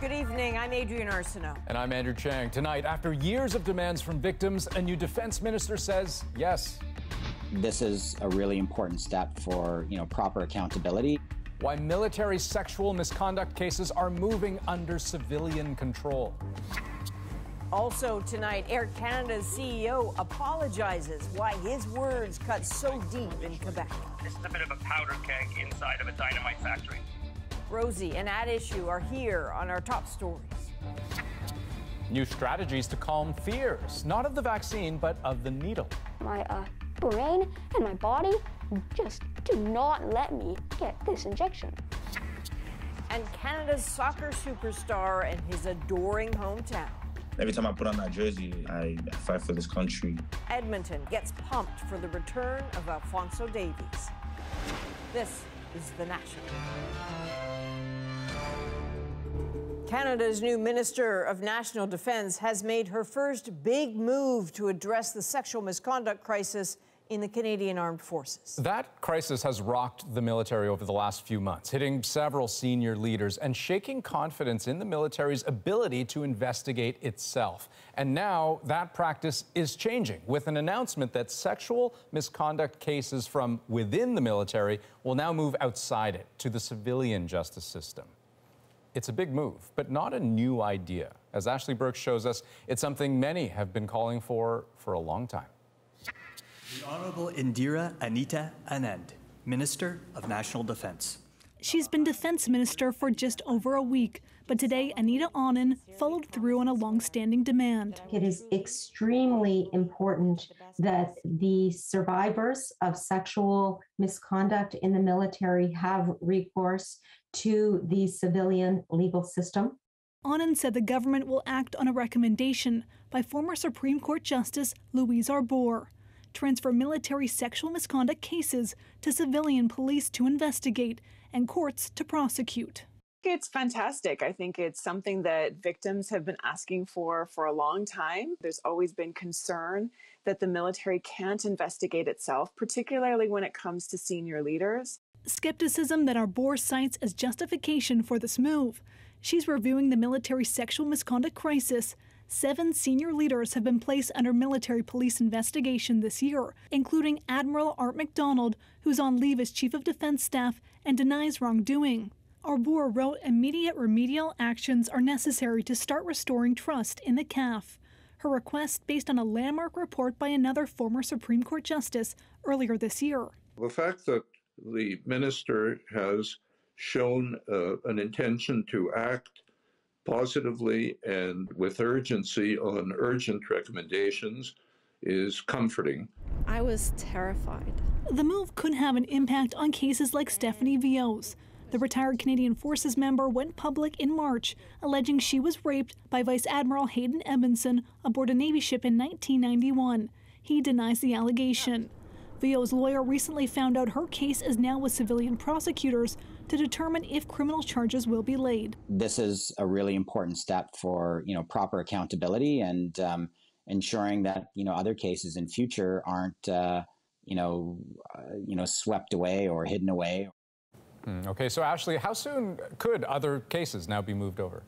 Good evening. I'm Adrienne Arsenault. And I'm Andrew Chang. Tonight, after years of demands from victims, a new defense minister says yes. This is a really important step for, you know, proper accountability. Why military sexual misconduct cases are moving under civilian control. Also tonight, Air Canada's CEO apologizes why his words cut so deep in Quebec. This is a bit of a powder keg inside of a dynamite factory. Rosie and At Issue are here on our top stories. New strategies to calm fears, not of the vaccine, but of the needle. My uh, brain and my body just do not let me get this injection. And Canada's soccer superstar and his adoring hometown. Every time I put on that jersey, I fight for this country. Edmonton gets pumped for the return of Alphonso Davies. This is The National. Canada's new Minister of National Defence has made her first big move to address the sexual misconduct crisis in the Canadian Armed Forces. That crisis has rocked the military over the last few months, hitting several senior leaders and shaking confidence in the military's ability to investigate itself. And now that practice is changing with an announcement that sexual misconduct cases from within the military will now move outside it to the civilian justice system. It's a big move, but not a new idea. As Ashley Burke shows us, it's something many have been calling for for a long time. The Honorable Indira Anita Anand, Minister of National Defense. She's been defense minister for just over a week, but today Anita Anand followed through on a long-standing demand. It is extremely important that the survivors of sexual misconduct in the military have recourse to the civilian legal system. Anand said the government will act on a recommendation by former Supreme Court Justice Louise Arbour, transfer military sexual misconduct cases to civilian police to investigate and courts to prosecute. It's fantastic. I think it's something that victims have been asking for for a long time. There's always been concern that the military can't investigate itself, particularly when it comes to senior leaders. Skepticism that Arbour cites as justification for this move. She's reviewing the military sexual misconduct crisis. Seven senior leaders have been placed under military police investigation this year, including Admiral Art McDonald, who's on leave as Chief of Defense Staff and denies wrongdoing. Arbour wrote immediate remedial actions are necessary to start restoring trust in the CAF. Her request based on a landmark report by another former Supreme Court justice earlier this year. The fact that the minister has shown uh, an intention to act positively and with urgency on urgent recommendations is comforting. I was terrified. The move could have an impact on cases like Stephanie Viau's. The retired Canadian Forces member went public in March, alleging she was raped by Vice Admiral Haydn Edmundson aboard a Navy ship in 1991. He denies the allegation. Viau's lawyer recently found out her case is now with civilian prosecutors to determine if criminal charges will be laid. This is a really important step for you know proper accountability and um, ensuring that you know other cases in future aren't uh, you know uh, you know swept away or hidden away. Mm, okay, so Ashley, how soon could other cases now be moved over?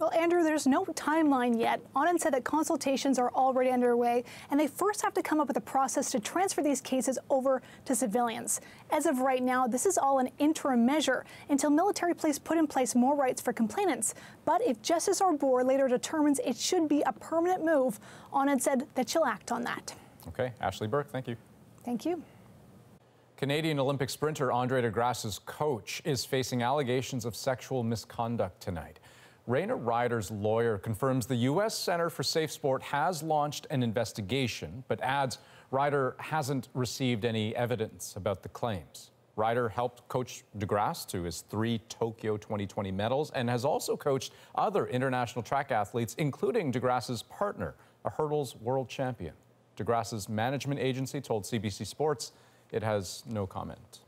Well, Andrew, there's no timeline yet. Anand said that consultations are already underway, and they first have to come up with a process to transfer these cases over to civilians. As of right now, this is all an interim measure until military police put in place more rights for complainants. But if Justice Arbour later determines it should be a permanent move, Anand said that she'll act on that. Okay, Ashley Burke, thank you. Thank you. Canadian Olympic sprinter Andre De Grasse's coach is facing allegations of sexual misconduct tonight. Rana Reider's lawyer confirms the U.S. Center for Safe Sport has launched an investigation, but adds Reider hasn't received any evidence about the claims. Reider helped coach DeGrasse to his three Tokyo 2020 medals and has also coached other international track athletes, including DeGrasse's partner, a hurdles world champion. DeGrasse's management agency told CBC Sports it has no comment.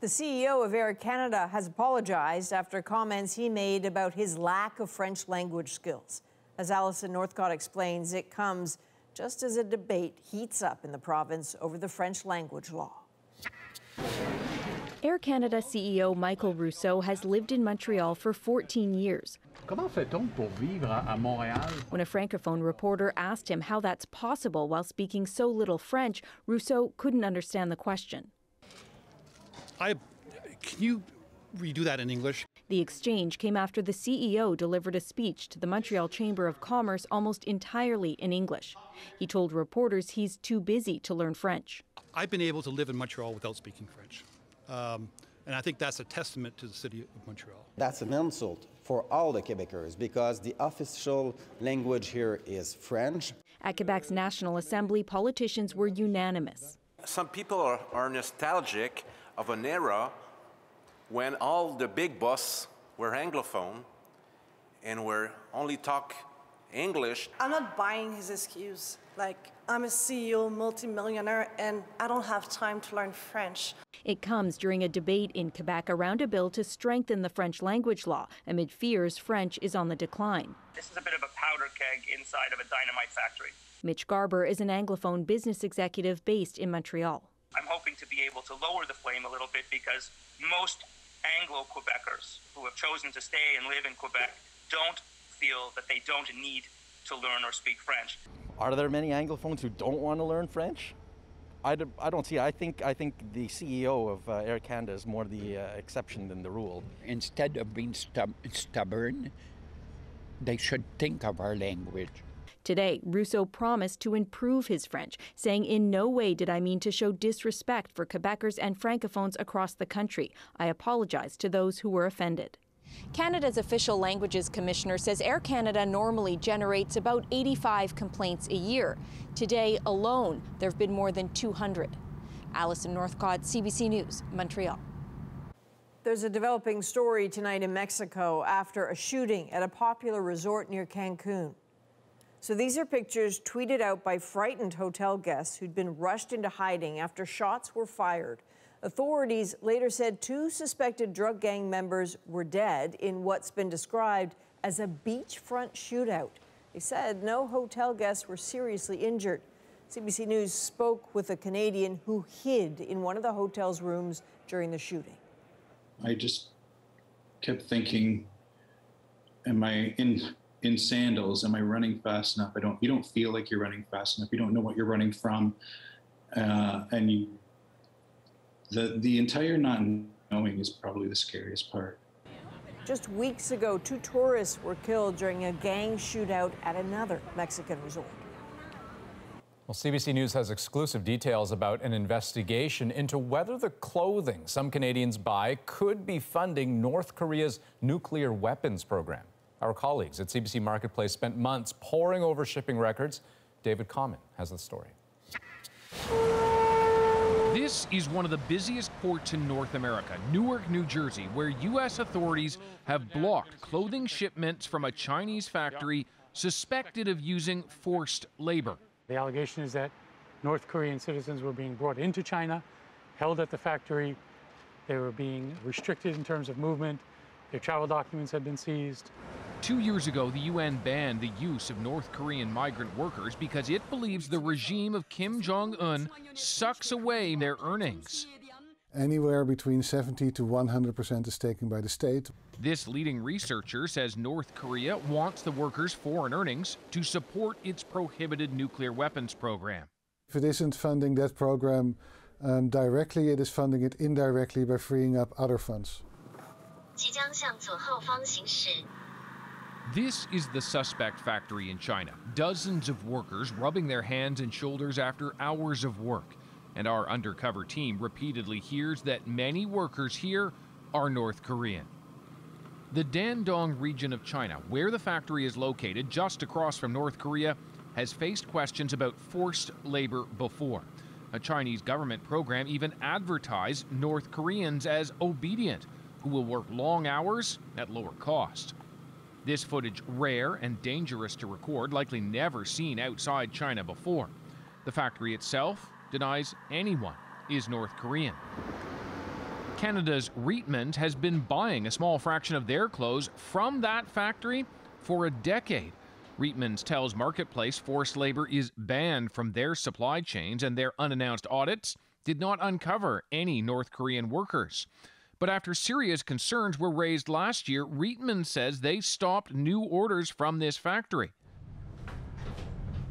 The CEO of Air Canada has apologized after comments he made about his lack of French language skills. As Alison Northcott explains, it comes just as a debate heats up in the province over the French language law. Air Canada CEO Michael Rousseau has lived in Montreal for 14 years. Comment fait-on pour vivre à Montréal? When a francophone reporter asked him how that's possible while speaking so little French, Rousseau couldn't understand the question. I can you redo that in English? The exchange came after the CEO delivered a speech to the Montreal Chamber of Commerce almost entirely in English. He told reporters he's too busy to learn French. I've been able to live in Montreal without speaking French. Um, and I think that's a testament to the city of Montreal. That's an insult for all the Quebecers because the official language here is French. At Quebec's National Assembly, politicians were unanimous. Some people are, are nostalgic of an era when all the big boss were Anglophone and were only talk English. I'm not buying his excuse. Like, I'm a CEO, multimillionaire, and I don't have time to learn French. It comes during a debate in Quebec around a bill to strengthen the French language law amid fears French is on the decline. This is a bit of a powder keg inside of a dynamite factory. Mitch Garber is an Anglophone business executive based in Montreal. I'm hoping to be able to lower the flame a little bit because most Anglo Quebecers who have chosen to stay and live in Quebec don't feel that they don't need to learn or speak French. Are there many Anglophones who don't want to learn French? I, do, I don't see. I think I think the CEO of uh, Air Canada is more the uh, exception than the rule. Instead of being stub- stubborn, they should think of our language. Today, Rousseau promised to improve his French, saying, In no way did I mean to show disrespect for Quebecers and Francophones across the country. I apologize to those who were offended. Canada's Official Languages Commissioner says Air Canada normally generates about 85 complaints a year. Today alone, there have been more than 200. Alison Northcott, CBC News, Montreal. There's a developing story tonight in Mexico after a shooting at a popular resort near Cancun. So these are pictures tweeted out by frightened hotel guests who'd been rushed into hiding after shots were fired. Authorities later said two suspected drug gang members were dead in what's been described as a beachfront shootout. They said no hotel guests were seriously injured. CBC News spoke with a Canadian who hid in one of the hotel's rooms during the shooting. I just kept thinking, am I in in sandals? Am I running fast enough? I don't. You don't feel like you're running fast enough. You don't know what you're running from, uh, and you. The the entire not knowing is probably the scariest part. Just weeks ago, two tourists were killed during a gang shootout at another Mexican resort. Well, CBC News has exclusive details about an investigation into whether the clothing some Canadians buy could be funding North Korea's nuclear weapons program. Our colleagues at CBC Marketplace spent months poring over shipping records. David Common has the story. This is one of the busiest ports in North America, Newark, New Jersey, where U.S. authorities have blocked clothing shipments from a Chinese factory suspected of using forced labor. The allegation is that North Korean citizens were being brought into China, held at the factory. They were being restricted in terms of movement. Their travel documents had been seized. Two years ago, the UN banned the use of North Korean migrant workers because it believes the regime of Kim Jong un sucks away their earnings. Anywhere between 70 to 100% is taken by the state. This leading researcher says North Korea wants the workers' foreign earnings to support its prohibited nuclear weapons program. If it isn't funding that program um, directly, it is funding it indirectly by freeing up other funds. This is the suspect factory in China. Dozens of workers rubbing their hands and shoulders after hours of work. And our undercover team repeatedly hears that many workers here are North Korean. The Dandong region of China, where the factory is located just across from North Korea, has faced questions about forced labor before. A Chinese government program even advertised North Koreans as obedient, who will work long hours at lower cost. This footage rare and dangerous to record, likely never seen outside China before. The factory itself denies anyone is North Korean. Canada's Reitmans has been buying a small fraction of their clothes from that factory for a decade. Reitmans tells Marketplace forced labor is banned from their supply chains and their unannounced audits did not uncover any North Korean workers. But after serious concerns were raised last year, Reitman says they stopped new orders from this factory.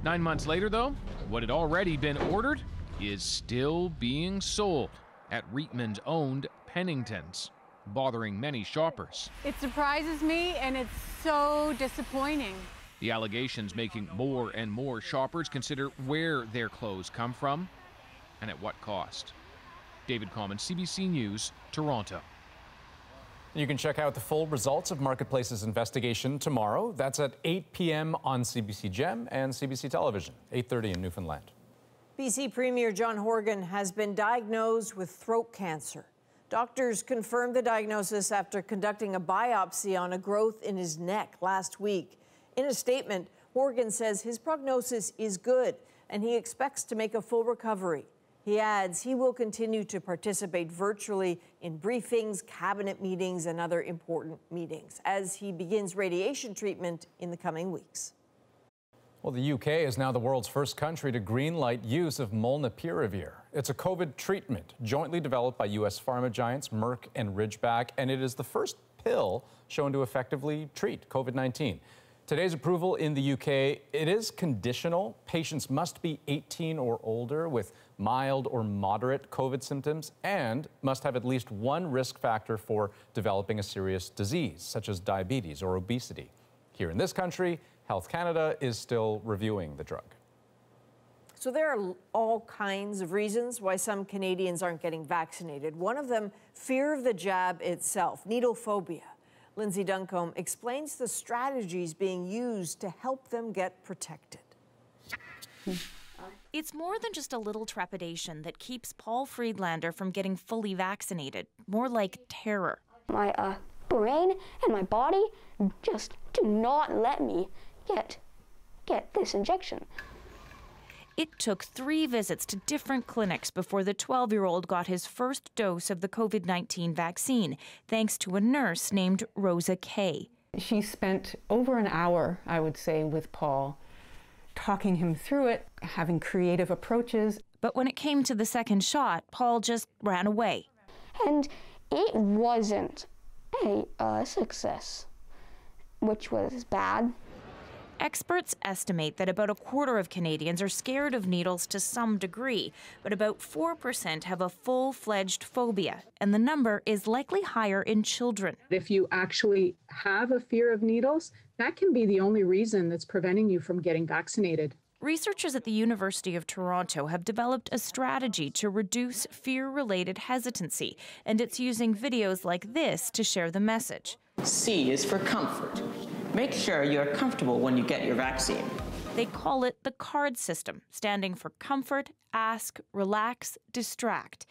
Nine months later, though, what had already been ordered is still being sold at Reitman's owned Penningtons, bothering many shoppers. It surprises me and it's so disappointing. The allegations making more and more shoppers consider where their clothes come from and at what cost. David Common, CBC News, Toronto. You can check out the full results of Marketplace's investigation tomorrow. That's at 8 p.m. on CBC Gem and CBC Television, 8:30 in Newfoundland. BC Premier John Horgan has been diagnosed with throat cancer. Doctors confirmed the diagnosis after conducting a biopsy on a growth in his neck last week. In a statement, Horgan says his prognosis is good and he expects to make a full recovery. He adds he will continue to participate virtually in briefings, cabinet meetings, and other important meetings as he begins radiation treatment in the coming weeks. Well, the UK is now the world's first country to greenlight use of molnupiravir. It's a COVID treatment jointly developed by U.S. pharma giants Merck and Ridgeback, and it is the first pill shown to effectively treat COVID 19. Today's approval in the UK, it is conditional. Patients must be 18 or older with mild or moderate COVID symptoms and must have at least one risk factor for developing a serious disease, such as diabetes or obesity. Here in this country, Health Canada is still reviewing the drug. So there are all kinds of reasons why some Canadians aren't getting vaccinated. One of them, fear of the jab itself, needle phobia. Lyndsay Duncombe explains the strategies being used to help them get protected. It's more than just a little trepidation that keeps Paul Friedlander from getting fully vaccinated, more like terror. My uh, brain and my body just do not let me get get this injection. It took three visits to different clinics before the 12 year old got his first dose of the COVID 19 vaccine, thanks to a nurse named Rosa Kay. She spent over an hour, I would say, with Paul, talking him through it, having creative approaches. But when it came to the second shot, Paul just ran away. And it wasn't a uh, success, which was bad. Experts estimate that about a quarter of Canadians are scared of needles to some degree, but about 4% have a full fledged phobia, and the number is likely higher in children. If you actually have a fear of needles, that can be the only reason that's preventing you from getting vaccinated. Researchers at the University of Toronto have developed a strategy to reduce fear related hesitancy, and it's using videos like this to share the message. C is for comfort. Make sure you're comfortable when you get your vaccine. They call it the CARD system, standing for comfort, ask, relax, distract.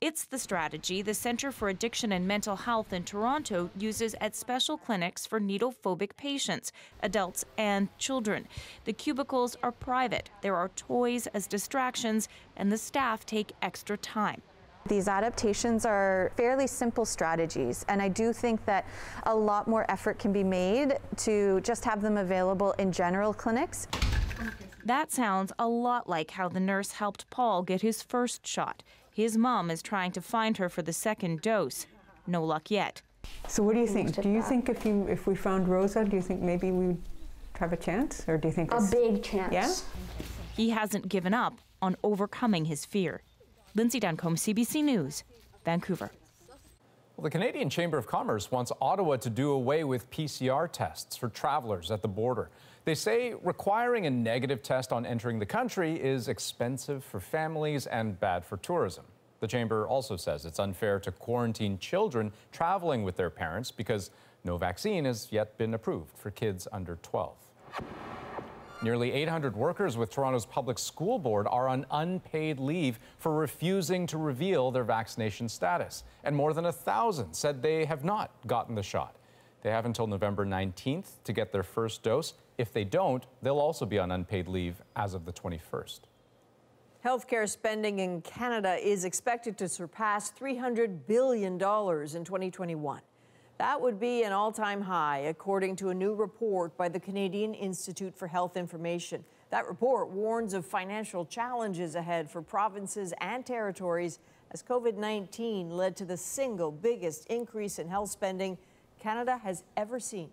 It's the strategy the Centre for Addiction and Mental Health in Toronto uses at special clinics for needle phobic patients, adults, and children. The cubicles are private, there are toys as distractions, and the staff take extra time. These adaptations are fairly simple strategies, and I do think that a lot more effort can be made to just have them available in general clinics. That sounds a lot like how the nurse helped Paul get his first shot. His mom is trying to find her for the second dose. No luck yet. So what do you think? Do you think if you if we found Rosa, do you think maybe we would have a chance, or do you think a big chance? Yeah. He hasn't given up on overcoming his fear. Lyndsay Duncombe, CBC News, Vancouver. Well, the Canadian Chamber of Commerce wants Ottawa to do away with PCR tests for travelers at the border. They say requiring a negative test on entering the country is expensive for families and bad for tourism. The Chamber also says it's unfair to quarantine children traveling with their parents because no vaccine has yet been approved for kids under 12. Nearly 800 workers with Toronto's Public School Board are on unpaid leave for refusing to reveal their vaccination status. And more than a thousand said they have not gotten the shot. They have until November 19th to get their first dose. If they don't, they'll also be on unpaid leave as of the 21st. Healthcare spending in Canada is expected to surpass $300 billion in 2021. That would be an all time high, according to a new report by the Canadian Institute for Health Information. That report warns of financial challenges ahead for provinces and territories as COVID 19 led to the single biggest increase in health spending Canada has ever seen.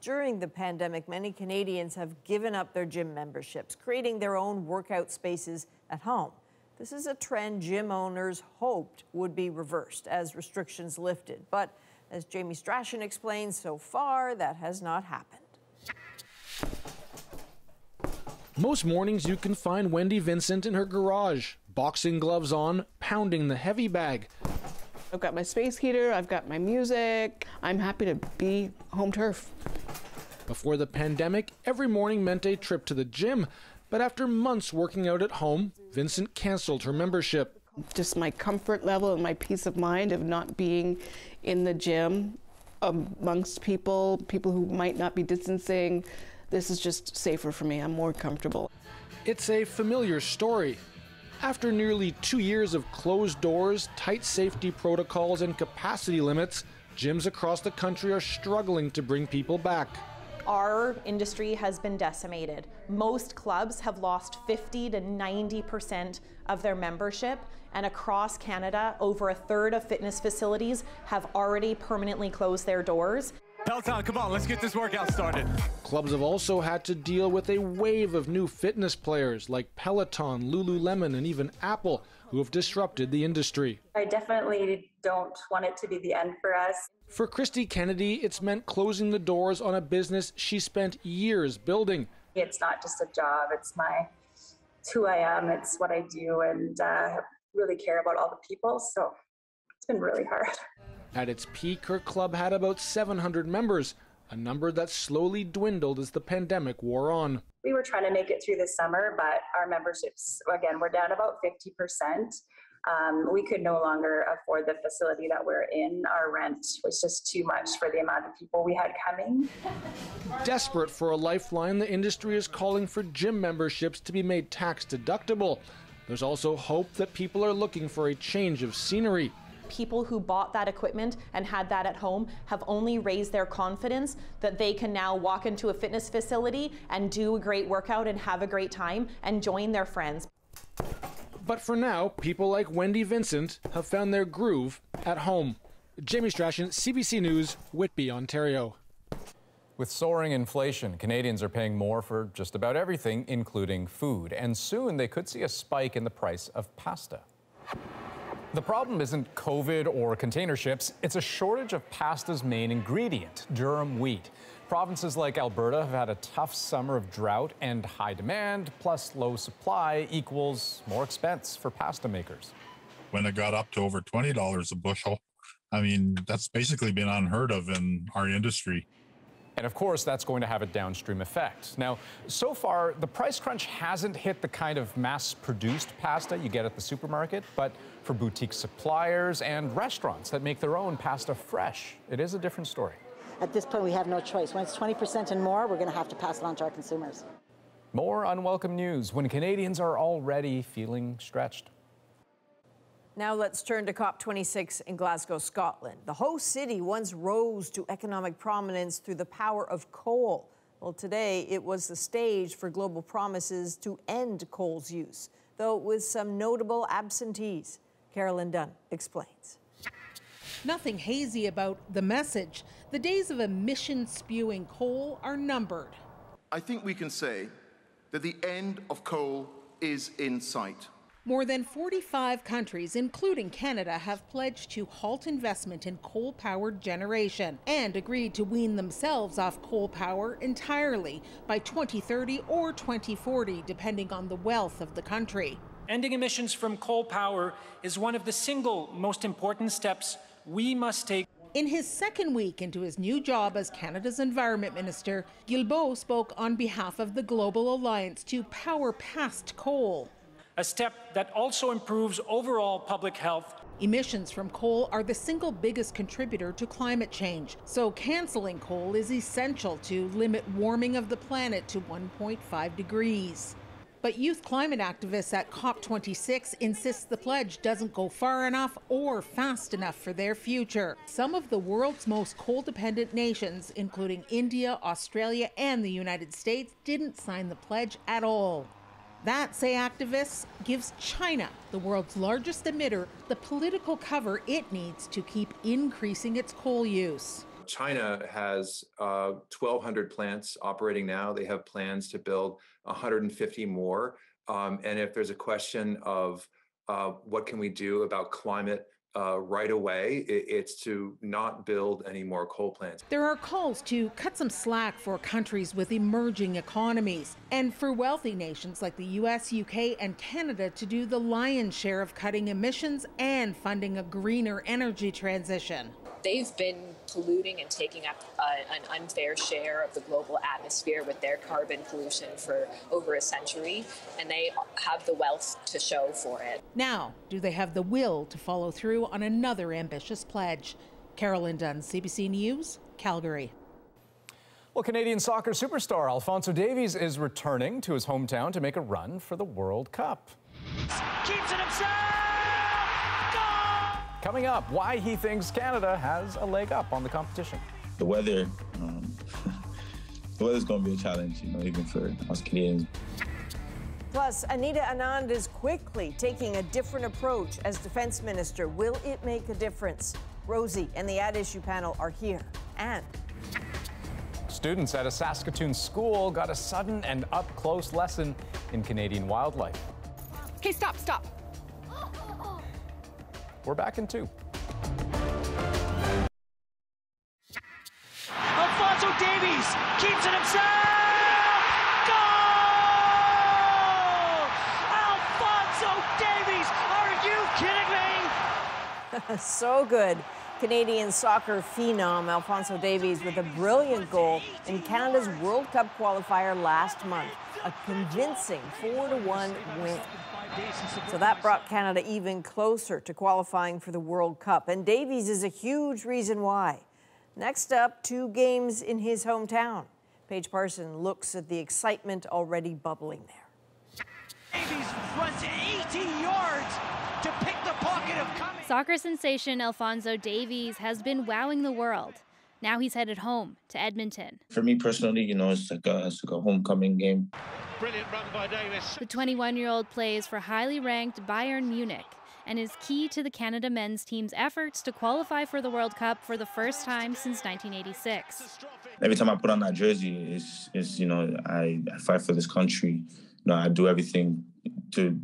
During the pandemic, many Canadians have given up their gym memberships, creating their own workout spaces at home. This is a trend gym owners hoped would be reversed as restrictions lifted. But as Jamie Strashin explains, so far that has not happened. Most mornings you can find Wendy Vincent in her garage, boxing gloves on, pounding the heavy bag. I've got my space heater, I've got my music. I'm happy to be home turf. Before the pandemic, every morning meant a trip to the gym. But after months working out at home, Vincent canceled her membership. Just my comfort level and my peace of mind of not being in the gym amongst people, people who might not be distancing. This is just safer for me. I'm more comfortable. It's a familiar story. After nearly two years of closed doors, tight safety protocols, and capacity limits, gyms across the country are struggling to bring people back our industry has been decimated. Most clubs have lost 50 to 90% of their membership, and across Canada, over a third of fitness facilities have already permanently closed their doors. Peloton, come on, let's get this workout started. Clubs have also had to deal with a wave of new fitness players like Peloton, Lululemon, and even Apple, who have disrupted the industry. I definitely don't want it to be the end for us. For Christy Kennedy, it's meant closing the doors on a business she spent years building. It's not just a job, it's my it's who I am, it's what I do, and uh, really care about all the people. So it's been really hard. At its peak, her club had about 700 members, a number that slowly dwindled as the pandemic wore on. We were trying to make it through the summer, but our memberships, again, we're down about 50% um, we could no longer afford the facility that we're in. Our rent was just too much for the amount of people we had coming. Desperate for a lifeline, the industry is calling for gym memberships to be made tax deductible. There's also hope that people are looking for a change of scenery. People who bought that equipment and had that at home have only raised their confidence that they can now walk into a fitness facility and do a great workout and have a great time and join their friends. But for now, people like Wendy Vincent have found their groove at home. Jamie Strashin, CBC News, Whitby, Ontario. With soaring inflation, Canadians are paying more for just about everything, including food. And soon they could see a spike in the price of pasta. The problem isn't COVID or container ships, it's a shortage of pasta's main ingredient, durum wheat. Provinces like Alberta have had a tough summer of drought and high demand, plus low supply equals more expense for pasta makers. When it got up to over $20 a bushel, I mean, that's basically been unheard of in our industry. And of course, that's going to have a downstream effect. Now, so far, the price crunch hasn't hit the kind of mass produced pasta you get at the supermarket, but for boutique suppliers and restaurants that make their own pasta fresh, it is a different story at this point, we have no choice. When it's 20% and more, we're going to have to pass it on to our consumers. More unwelcome news when Canadians are already feeling stretched. Now let's turn to COP26 in Glasgow, Scotland. The host city once rose to economic prominence through the power of coal. Well, today it was the stage for global promises to end coal's use, though with some notable absentees. Carolyn Dunn explains. Nothing hazy about the message. The days of emission spewing coal are numbered. I think we can say that the end of coal is in sight. More than 45 countries, including Canada, have pledged to halt investment in coal powered generation and agreed to wean themselves off coal power entirely by 2030 or 2040, depending on the wealth of the country. Ending emissions from coal power is one of the single most important steps we must take. In his second week into his new job as Canada's Environment Minister, Guilbeault spoke on behalf of the Global Alliance to power past coal. A step that also improves overall public health. Emissions from coal are the single biggest contributor to climate change, so canceling coal is essential to limit warming of the planet to 1.5 degrees. But youth climate activists at COP26 insist the pledge doesn't go far enough or fast enough for their future. Some of the world's most coal dependent nations, including India, Australia, and the United States, didn't sign the pledge at all. That, say activists, gives China, the world's largest emitter, the political cover it needs to keep increasing its coal use. China has uh, 1,200 plants operating now. They have plans to build 150 more. Um, and if there's a question of uh, what can we do about climate uh, right away, it, it's to not build any more coal plants. There are calls to cut some slack for countries with emerging economies and for wealthy nations like the US, UK, and Canada to do the lion's share of cutting emissions and funding a greener energy transition. They've been polluting and taking up a, an unfair share of the global atmosphere with their carbon pollution for over a century, and they have the wealth to show for it. Now, do they have the will to follow through on another ambitious pledge? Carolyn Dunn, CBC News, Calgary. Well, Canadian soccer superstar Alphonso Davies is returning to his hometown to make a run for the World Cup. Keeps it himself! Coming up, why he thinks Canada has a leg up on the competition. The weather, um, the weather's going to be a challenge, you know, even for us Canadians. Plus, Anita Anand is quickly taking a different approach as defense minister. Will it make a difference? Rosie and the At Issue panel are here. And students at a Saskatoon school got a sudden and up close lesson in Canadian wildlife. Okay, stop, stop. We're back in two. Alphonso Davies keeps it himself. Goal! Alphonso Davies, are you kidding me? so good. Canadian soccer phenom Alphonso Davies with a brilliant goal in Canada's World Cup qualifier last month. A convincing 4 1 win. So that brought Canada even closer to qualifying for the World Cup. And Davies is a huge reason why. Next up, two games in his hometown. Paige Parsons looks at the excitement already bubbling there. Davies runs 80 yards to pick the pocket of coming. Soccer sensation Alphonso Davies has been wowing the world. Now he's headed home to Edmonton. For me personally, you know, it's like a, it's like a homecoming game. Brilliant run by Davies. The 21 year old plays for highly ranked Bayern Munich and is key to the Canada men's team's efforts to qualify for the World Cup for the first time since 1986. Every time I put on that jersey, it's, it's you know, I, I fight for this country. You know, I do everything to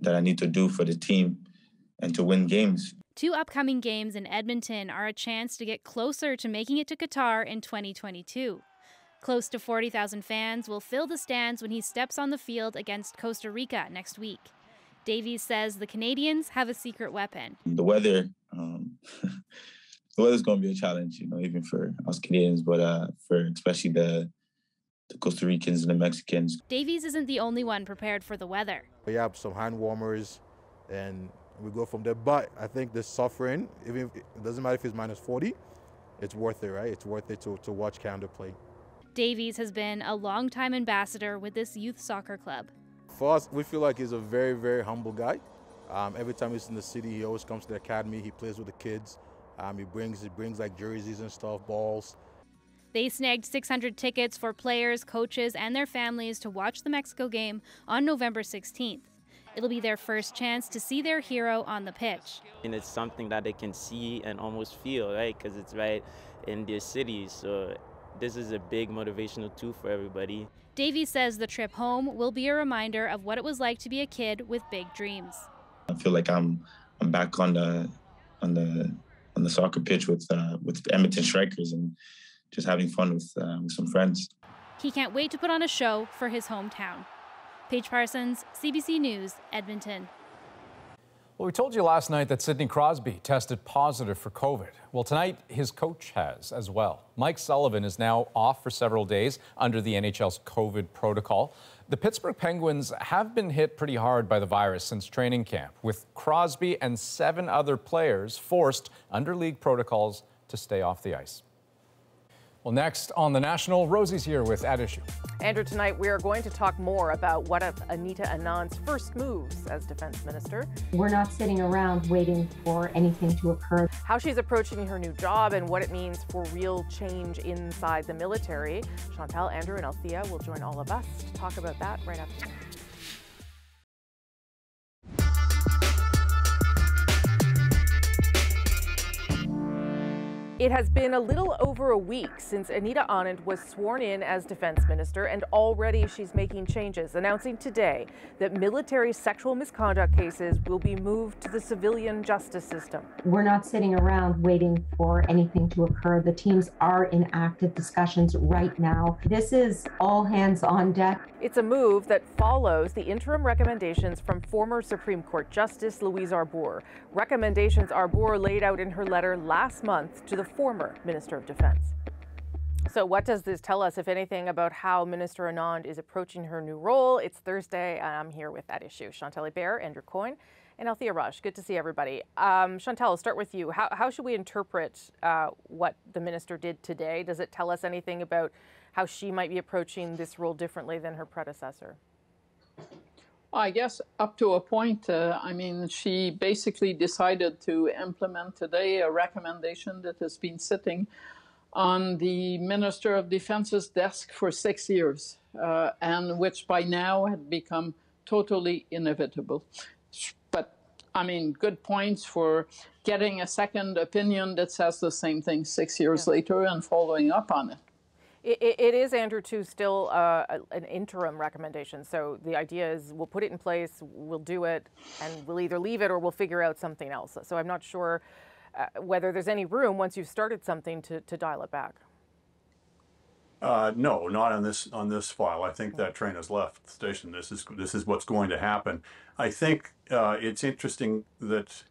that I need to do for the team and to win games. Two upcoming games in Edmonton are a chance to get closer to making it to Qatar in 2022. Close to 40,000 fans will fill the stands when he steps on the field against Costa Rica next week. Davies says the Canadians have a secret weapon. The weather, um, the weather's going to be a challenge, you know, even for us Canadians, but uh, for especially the the Costa Ricans and the Mexicans. Davies isn't the only one prepared for the weather. We have some hand warmers, and we go from there. But I think the suffering, even if it doesn't matter if it's minus 40, it's worth it, right? It's worth it to, to watch Canada play. Davies has been a longtime ambassador with this youth soccer club. For us, we feel like he's a very, very humble guy. Um, every time he's in the city, he always comes to the academy. He plays with the kids. Um, he brings he brings like jerseys and stuff, balls. They snagged 600 tickets for players, coaches, and their families to watch the Mexico game on November 16th. It'll be their first chance to see their hero on the pitch. And it's something that they can see and almost feel, right? Because it's right in their cities. So this is a big motivational tool for everybody. Davies says the trip home will be a reminder of what it was like to be a kid with big dreams. I feel like I'm I'm back on the on the on the soccer pitch with uh, with Edmonton Strikers and just having fun with uh, with some friends. He can't wait to put on a show for his hometown. Paige Parsons, CBC News, Edmonton. Well, we told you last night that Sidney Crosby tested positive for COVID. Well, tonight his coach has as well. Mike Sullivan is now off for several days under the NHL's COVID protocol. The Pittsburgh Penguins have been hit pretty hard by the virus since training camp, with Crosby and seven other players forced under league protocols to stay off the ice. Well, next on the National, Rosie's here with At Issue. Andrew, tonight we are going to talk more about what of Anita Anand's first moves as defense minister. We're not sitting around waiting for anything to occur. How she's approaching her new job and what it means for real change inside the military. Chantal, Andrew, and Althea will join all of us to talk about that right after. It has been a little over a week since Anita Anand was sworn in as defense minister, and already she's making changes, announcing today that military sexual misconduct cases will be moved to the civilian justice system. We're not sitting around waiting for anything to occur. The teams are in active discussions right now. This is all hands on deck. It's a move that follows the interim recommendations from former Supreme Court Justice Louise Arbour. Recommendations Arbour laid out in her letter last month to the former Minister of Defense. So, what does this tell us, if anything, about how Minister Anand is approaching her new role? It's Thursday, and I'm here with that issue. Chantal Hébert, Andrew Coyne, and Althea Raj. Good to see everybody. Um, Chantal, I'll start with you. How, how should we interpret uh, what the minister did today? Does it tell us anything about how she might be approaching this role differently than her predecessor? I guess up to a point. Uh, I mean, she basically decided to implement today a recommendation that has been sitting on the Minister of Defense's desk for six years, uh, and which by now had become totally inevitable. But I mean, good points for getting a second opinion that says the same thing six years yeah. later and following up on it. It, it is, Andrew, too, still uh, an interim recommendation. So the idea is we'll put it in place, we'll do it, and we'll either leave it or we'll figure out something else. So I'm not sure uh, whether there's any room once you've started something to, to dial it back. Uh, no, not on this on this file. I think that train has left the station. This is this is what's going to happen. I think uh, it's interesting that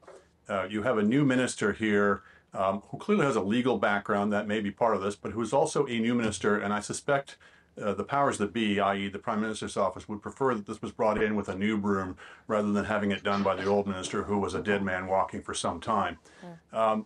uh, you have a new minister here um, who clearly has a legal background that may be part of this, but who is also a new minister, and I suspect uh, the powers that be, i.e., the Prime Minister's office, would prefer that this was brought in with a new broom rather than having it done by the old minister who was a dead man walking for some time. Um,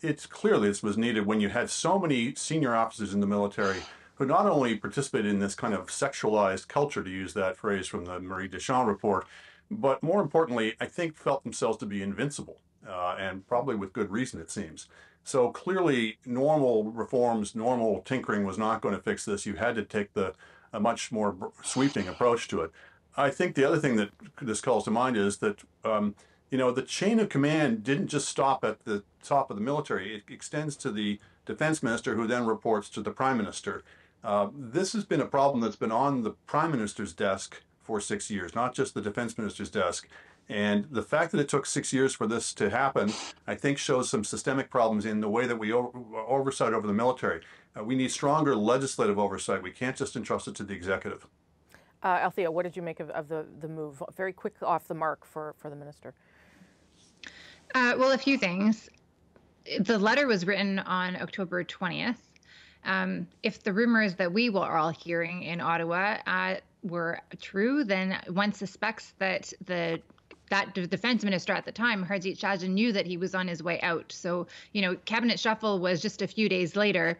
it's clearly this was needed when you had so many senior officers in the military who not only participated in this kind of sexualized culture, to use that phrase from the Marie Deschamps report, but more importantly, I think felt themselves to be invincible uh, and probably with good reason, it seems. So clearly, normal reforms, normal tinkering was not going to fix this. You had to take the a much more sweeping approach to it. I think the other thing that this calls to mind is that um, you know the chain of command didn't just stop at the top of the military; it extends to the defense minister, who then reports to the prime minister. Uh, this has been a problem that's been on the prime minister's desk for six years, not just the defense minister's desk. And the fact that it took six years for this to happen, I think shows some systemic problems in the way that we over, oversight over the military. Uh, we need stronger legislative oversight. We can't just entrust it to the executive. Uh, Althea, what did you make of, of, the, the move? Very quick off the mark for, for the minister. Uh, well, a few things. The letter was written on October 20th. Um, if the rumors that we were all hearing in Ottawa uh, were true, then one suspects that the that defense minister at the time, Harjit Sajjan, knew that he was on his way out. So, you know, cabinet shuffle was just a few days later.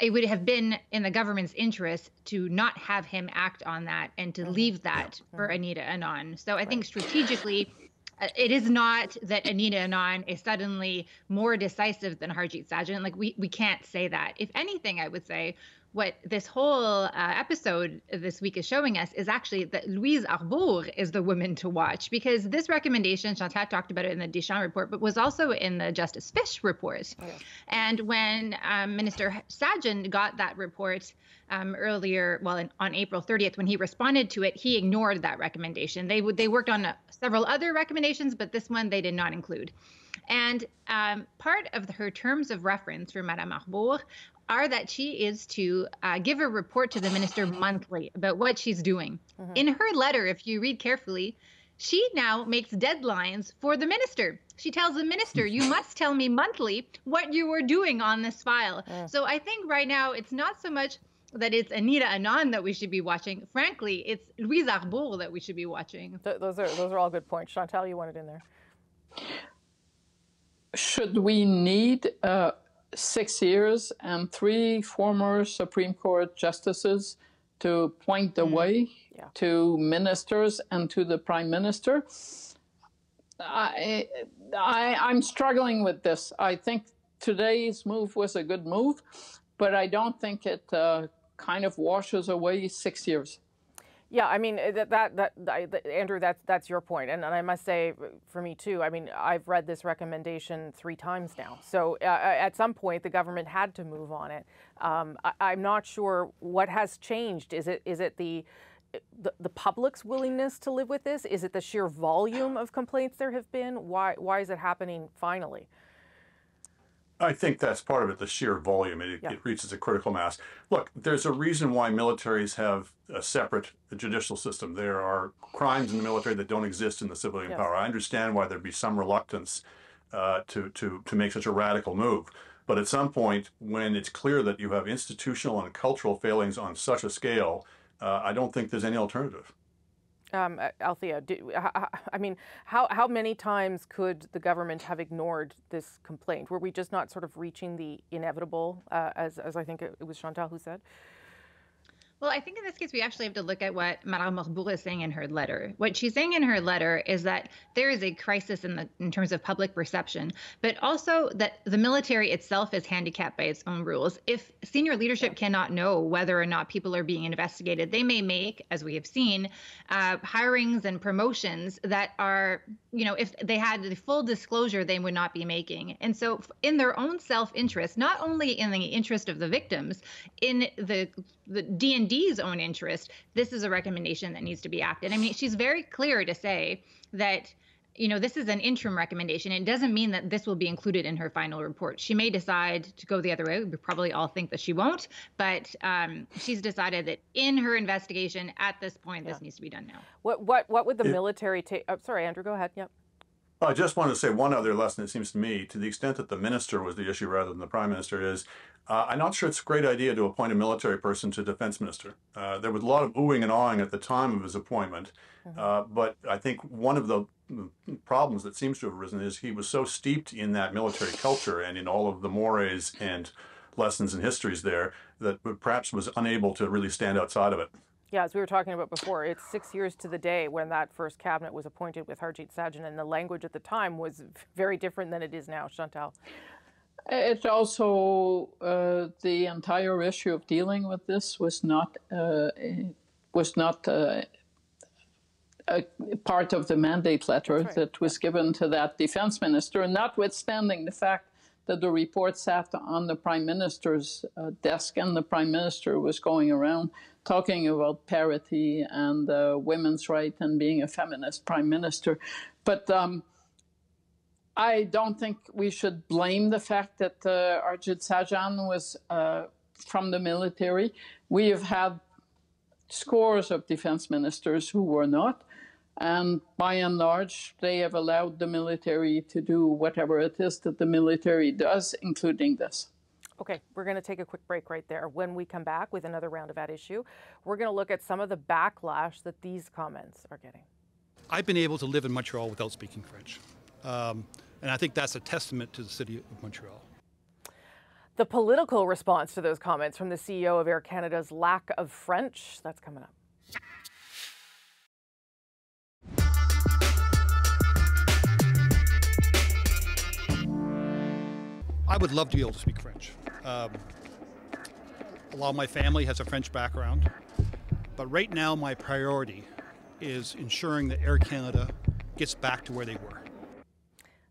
It would have been in the government's interest to not have him act on that and to mm-hmm. leave that yeah. for Anita Anand. So I think strategically, uh, it is not that Anita Anand is suddenly more decisive than Harjit Sajjan. Like we we can't say that. If anything, I would say what this whole uh, episode this week is showing us is actually that Louise Arbour is the woman to watch because this recommendation, Chantal talked about it in the Deschamps report, but was also in the Justice Fish report. Oh, yeah. And when um, Minister Sajjan got that report um, earlier, well, in, on April 30th, when he responded to it, he ignored that recommendation. They would they worked on uh, several other recommendations, but this one they did not include. And um, part of her terms of reference for Madame Arbour are that she is to uh, give a report to the minister monthly about what she's doing. Mm-hmm. In her letter, if you read carefully, she now makes deadlines for the minister. She tells the minister, You must tell me monthly what you were doing on this file. Mm. So I think right now it's not so much that it's Anita Anand that we should be watching. Frankly, it's Louise Arbour that we should be watching. Th- those are those are all good points. Chantal, you wanted in there. Should we need uh, six years and three former Supreme Court justices to point the way to ministers and to the prime minister. I, I, I'm struggling with this. I think today's move was a good move, but I don't think it uh, kind of washes away six years. Yeah, I mean that that, that, that Andrew, that's that's your point, and, and I must say for me too. I mean, I've read this recommendation three times now, so uh, at some point the government had to move on it. Um, I, am not sure what has changed. Is it is it the, the the public's willingness to live with this? Is it the sheer volume of complaints there have been? Why why is it happening finally? I think that's part of it, the sheer volume. It, yeah. it, reaches a critical mass. Look, there's a reason why militaries have a separate judicial system. There are crimes in the military that don't exist in the civilian yes. power. I understand why there'd be some reluctance uh, to, to, to make such a radical move. But at some point, when it's clear that you have institutional and cultural failings on such a scale, uh, I don't think there's any alternative. Um, uh, Althea, do, I mean, how, how many times could the government have ignored this complaint? Were we just not sort of reaching the inevitable, uh, as, as I think it was Chantal who said? Well, I think in this case, we actually have to look at what Madame Arbour is saying in her letter. What she's saying in her letter is that there is a crisis in the in terms of public perception, but also that the military itself is handicapped by its own rules. If senior leadership cannot know whether or not people are being investigated, they may make, as we have seen, uh, hirings and promotions that are, you know, if they had the full disclosure, they would not be making. And so, in their own self-interest, not only in the interest of the victims, in the the DND's own interest, this is a recommendation that needs to be acted. I mean, she's very clear to say that you know, this is an interim recommendation. It doesn't mean that this will be included in her final report. She may decide to go the other way. We probably all think that she won't, but um, she's decided that in her investigation at this point, yeah. this needs to be done now. What what what would the it, military take? Oh, sorry, Andrew, go ahead. Yep. I just want to say one other lesson, it seems to me, to the extent that the minister was the issue rather than the prime minister, is uh, I'm not sure it's a great idea to appoint a military person to defense minister. Uh, there was a lot of oohing and awing at the time of his appointment, mm-hmm. uh, but I think one of the problems that seems to have arisen is he was so steeped in that military culture and in all of the mores and lessons and histories there that perhaps was unable to really stand outside of it. Yeah, as we were talking about before, it's six years to the day when that first cabinet was appointed with Harjit Sajjan, and the language at the time was very different than it is now. Chantal. It also uh, the entire issue of dealing with this was not uh, was not uh, a part of the mandate letter right. that was given to that defense minister, notwithstanding the fact that the report sat on the prime minister's uh, desk and the prime minister was going around talking about parity and uh, women's rights and being a feminist prime minister. But um, I don't think we should blame the fact that uh, Harjit Sajjan was uh, from the military. We have had scores of defense ministers who were not. And by and large, they have allowed the military to do whatever it is that the military does, including this. Okay, we're going to take a quick break right there. When we come back with another round of At Issue, we're going to look at some of the backlash that these comments are getting. I've been able to live in Montreal without speaking French. Um, and I think that's a testament to the city of Montreal. The political response to those comments from the CEO of Air Canada's lack of French, that's coming up. I would love to be able to speak French. Um, a lot of my family has a French background, but right now my priority is ensuring that Air Canada gets back to where they were.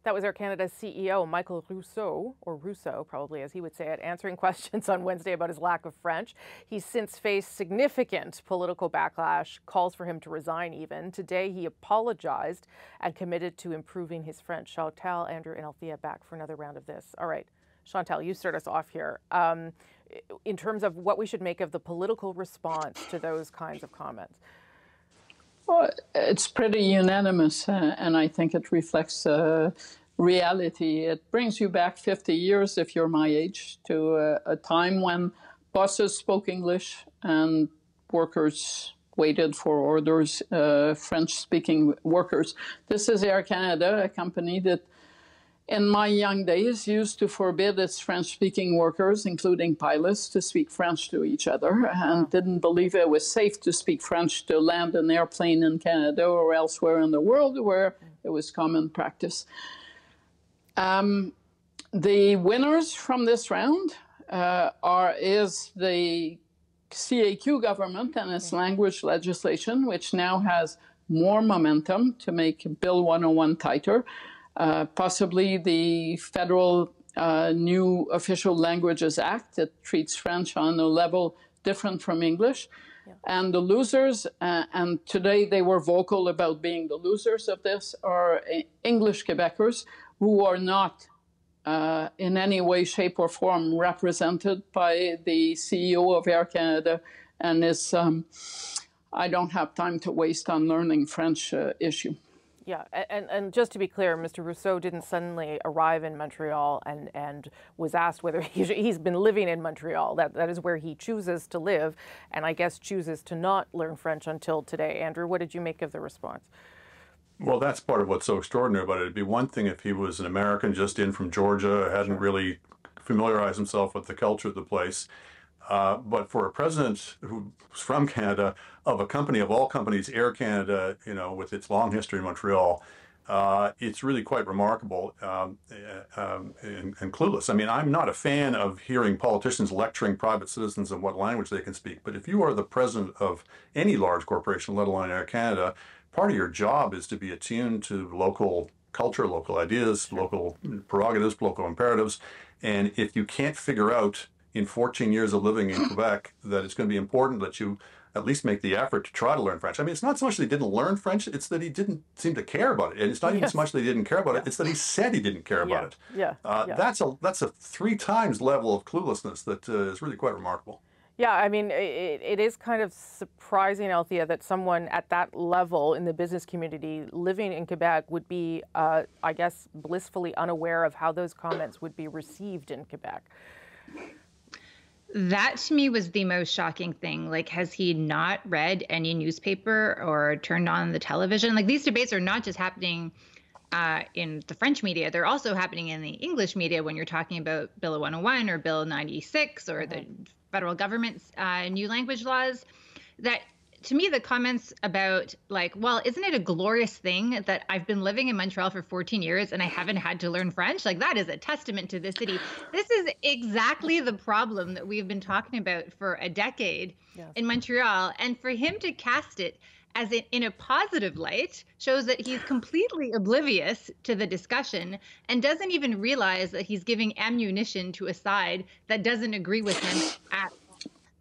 That was Air Canada's CEO, Michael Rousseau, or Rousseau, probably as he would say it, answering questions on Wednesday about his lack of French. He's since faced significant political backlash, calls for him to resign even. Today, he apologized and committed to improving his French. Chantal, Andrew, and Althea back for another round of this. All right, Chantal, you start us off here. Um, in terms of what we should make of the political response to those kinds of comments. Well, it's pretty unanimous, uh, and I think it reflects uh, reality. It brings you back 50 years, if you're my age, to a, a time when bosses spoke English and workers waited for orders, uh, French speaking workers. This is Air Canada, a company that in my young days, used to forbid its French speaking workers, including pilots, to speak French to each other and didn't believe it was safe to speak French to land an airplane in Canada or elsewhere in the world where it was common practice. Um, the winners from this round uh, are is the CAQ government and its language legislation, which now has more momentum to make Bill 101 tighter. Uh, possibly the federal uh, new official languages act that treats French on a level different from English. Yeah. And the losers, uh, and today they were vocal about being the losers of this, are uh, English Quebecers who are not uh, in any way, shape, or form represented by the CEO of Air Canada and is, um, I don't have time to waste on learning French uh, issue. Yeah, and, and just to be clear, Mr. Rousseau didn't suddenly arrive in Montreal and, and was asked whether he, he's been living in Montreal. That, that is where he chooses to live, and I guess chooses to not learn French until today. Andrew, what did you make of the response? Well, that's part of what's so extraordinary about it. It'd be one thing if he was an American just in from Georgia, hadn't really familiarized himself with the culture of the place. Uh, but for a president who's from Canada, of a company of all companies, Air Canada, you know, with its long history in Montreal, uh, it's really quite remarkable um, uh, um, and, and, clueless. I mean, I'm not a fan of hearing politicians lecturing private citizens on what language they can speak. But if you are the president of any large corporation, let alone Air Canada, part of your job is to be attuned to local culture, local ideas, local prerogatives, local imperatives. And if you can't figure out in 14 years of living in Quebec that it's going to be important that you at least make the effort to try to learn French. I mean, it's not so much that he didn't learn French, it's that he didn't seem to care about it. And it's not yes. even so much that he didn't care about it, it's that he said he didn't care yeah. about it. Yeah. Uh, yeah. That's a that's a three times level of cluelessness that uh, is really quite remarkable. Yeah, I mean, it, it is kind of surprising, Althea, that someone at that level in the business community living in Quebec would be, uh, I guess, blissfully unaware of how those comments would be received in Quebec. That to me was the most shocking thing. Like, has he not read any newspaper or turned on the television? Like, these debates are not just happening uh, in the French media, they're also happening in the English media when you're talking about Bill 101 or Bill 96 or the federal government's uh, new language laws. That to me, the comments about like, well, isn't it a glorious thing that I've been living in Montreal for 14 years and I haven't had to learn French? Like that is a testament to the city. This is exactly the problem that we've been talking about for a decade in Montreal, and for him to cast it as in, in a positive light shows that he's completely oblivious to the discussion and doesn't even realize that he's giving ammunition to a side that doesn't agree with him at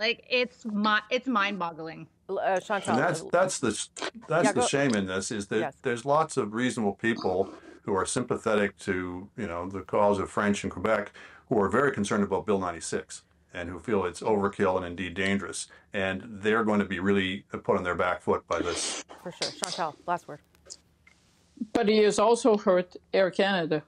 like it's my it's mind-boggling uh, Chantal. And that's that's the that's yeah, the shame in this is that yes. there's lots of reasonable people who are sympathetic to you know the cause of French and Quebec who are very concerned about Bill 96 and who feel it's overkill and indeed dangerous, and they're going to be really put on their back foot by this. For sure, Chantal. Last word. But he has also hurt Air Canada.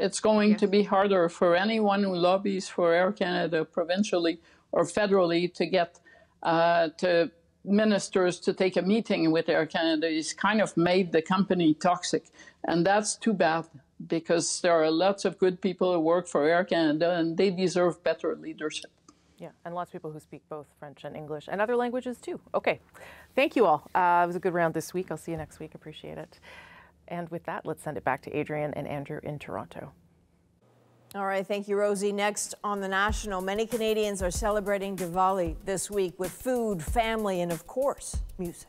It's going yes. to be harder for anyone who lobbies for Air Canada provincially or federally to get uh, to ministers to take a meeting with Air Canada It's kind of made the company toxic. And that's too bad because there are lots of good people who work for Air Canada and they deserve better leadership. Yeah, and lots of people who speak both French and English and other languages too. Okay, thank you all. Uh, it was a good round this week. I'll see you next week. Appreciate it. And with that, let's send it back to Adrienne and Andrew in Toronto. All right, thank you, Rosie. Next on the National, many Canadians are celebrating Diwali this week with food, family, and of course, music.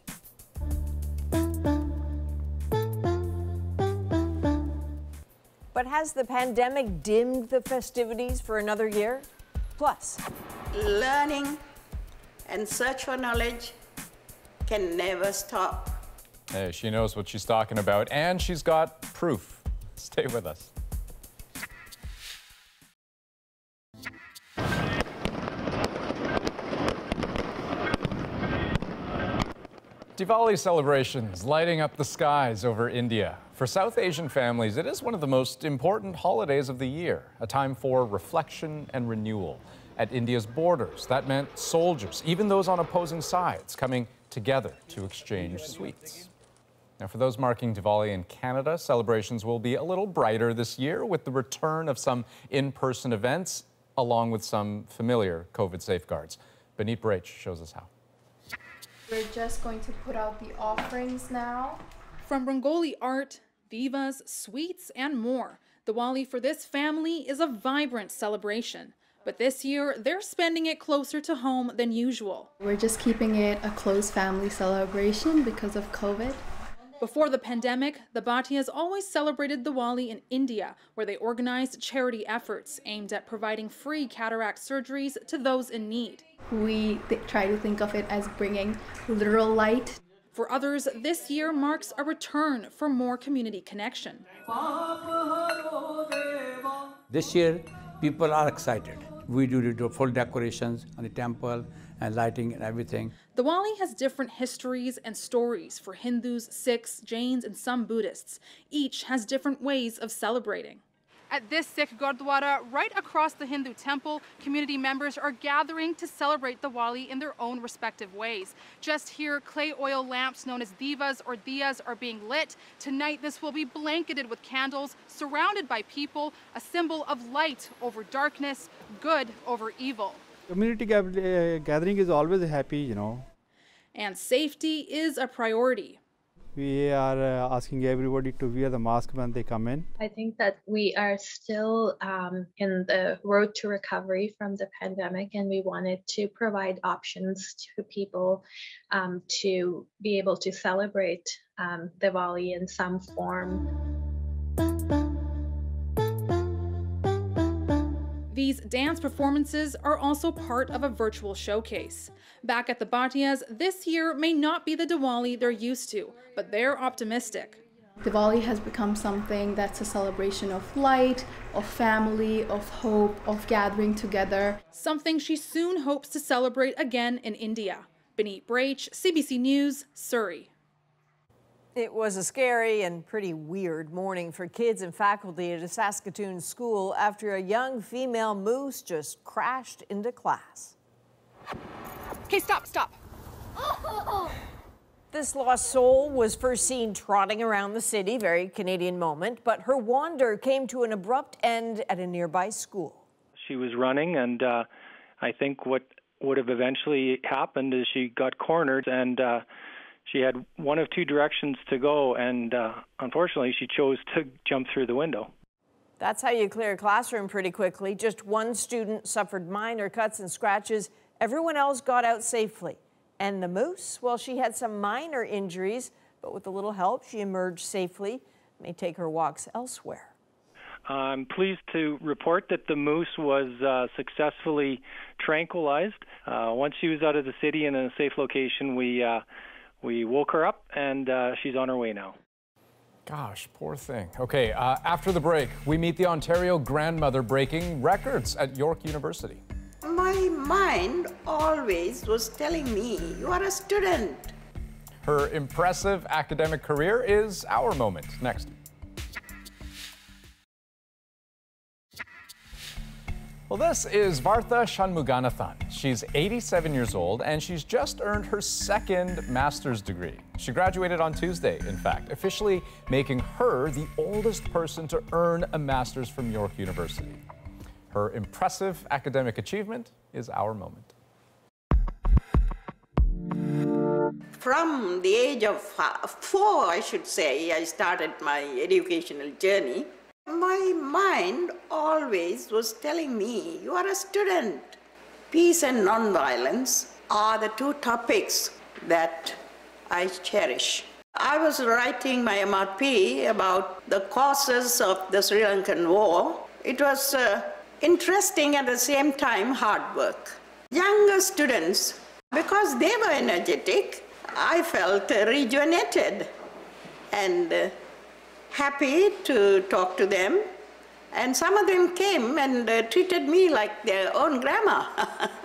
But has the pandemic dimmed the festivities for another year? Plus, learning and search for knowledge can never stop. Hey, she knows what she's talking about, and she's got proof. Stay with us. Diwali celebrations lighting up the skies over India. For South Asian families, it is one of the most important holidays of the year, a time for reflection and renewal. At India's borders, that meant soldiers, even those on opposing sides, coming together to exchange sweets. Now, for those marking Diwali in Canada, celebrations will be a little brighter this year with the return of some in person events, along with some familiar COVID safeguards. Baneet Braich shows us how. We're just going to put out the offerings now. From Rangoli art, divas, sweets, and more, The Diwali for this family is a vibrant celebration. But this year, they're spending it closer to home than usual. We're just keeping it a close family celebration because of COVID. Before the pandemic, the Bhatias always celebrated the Diwali in India, where they organized charity efforts aimed at providing free cataract surgeries to those in need. We try to think of it as bringing literal light. For others, this year marks a return for more community connection. This year, people are excited. We do the full decorations on the temple and lighting and everything. Diwali has different histories and stories for Hindus, Sikhs, Jains, and some Buddhists. Each has different ways of celebrating. At this Sikh Gurdwara, right across the Hindu temple, community members are gathering to celebrate Diwali in their own respective ways. Just here, clay oil lamps known as divas or diyas are being lit. Tonight, this will be blanketed with candles, surrounded by people, a symbol of light over darkness, good over evil. Community gathering is always happy, you know. And safety is a priority. We are uh, asking everybody to wear the mask when they come in. I think that we are still um, in the road to recovery from the pandemic, and we wanted to provide options to people um, to be able to celebrate um, Diwali in some form. These dance performances are also part of a virtual showcase. Back at the Bhatias, this year may not be the Diwali they're used to, but they're optimistic. Diwali has become something that's a celebration of light, of family, of hope, of gathering together. Something she soon hopes to celebrate again in India. Baneet Braich, CBC News, Surrey. It was a scary and pretty weird morning for kids and faculty at a Saskatoon school after a young female moose just crashed into class. Okay, stop, stop. This lost soul was first seen trotting around the city, very Canadian moment, but her wander came to an abrupt end at a nearby school. She was running, and uh, I think what would have eventually happened is she got cornered and uh, she had one of two directions to go, and uh, unfortunately, she chose to jump through the window. That's how you clear a classroom pretty quickly. Just one student suffered minor cuts and scratches. Everyone else got out safely. And the moose, well, she had some minor injuries, but with a little help, she emerged safely, may take her walks elsewhere. I'm pleased to report that the moose was uh, successfully tranquilized. Uh, once she was out of the city and in a safe location, we uh, we woke her up and uh, she's on her way now. Gosh, poor thing. Okay, uh, after the break, we meet the Ontario grandmother breaking records at York University. My mind always was telling me, you are a student. Her impressive academic career is our moment. Next. Well, this is Varatha Shanmuganathan. She's 87 years old and she's just earned her second master's degree. She graduated on Tuesday, in fact, officially making her the oldest person to earn a master's from York University. Her impressive academic achievement is our moment. From the age of uh, four, I should say, I started my educational journey. My mind always was telling me, you are a student. Peace and nonviolence are the two topics that I cherish. I was writing my MRP about the causes of the Sri Lankan war. It was uh, interesting at the same time hard work. Younger students, because they were energetic, I felt rejuvenated. And uh, happy to talk to them. And some of them came and uh, treated me like their own grandma.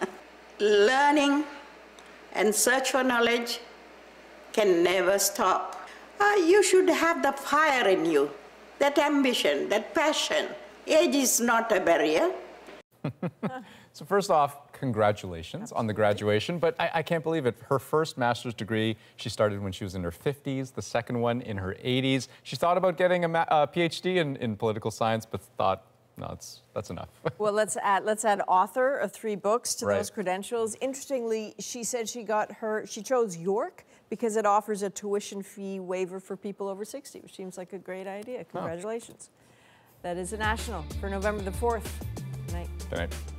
Learning and search for knowledge can never stop. Uh, you should have the fire in you, that ambition, that passion. Age is not a barrier. so first off, congratulations on the graduation. But I, I, can't believe it. Her first master's degree, she started when she was in her 50s. The second one in her 80s. She thought about getting a, a PhD in, in political science, but thought, no, it's, that's enough. well, let's add let's add author of three books to right. those credentials. Interestingly, she said she got her she chose York because it offers a tuition fee waiver for people over 60, which seems like a great idea. Oh. Congratulations. Oh. That is a national for November the 4th. Good night. Good night.